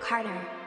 Carter.